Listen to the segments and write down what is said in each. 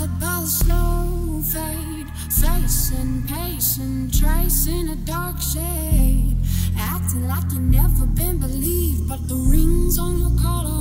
Followed by the slow fade. Facing, pacing, tracing a dark shade. Acting like you never been believed But the rings on your collar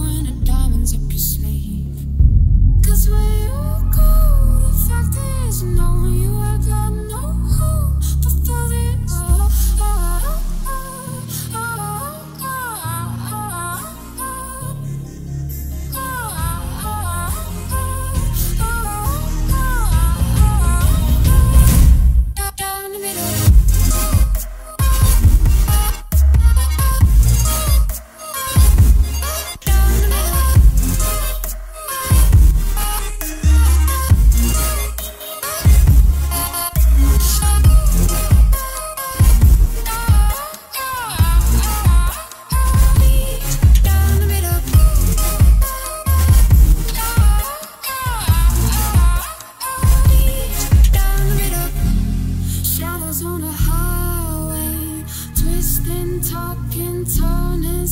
miles on a highway, twisting, talking, turning.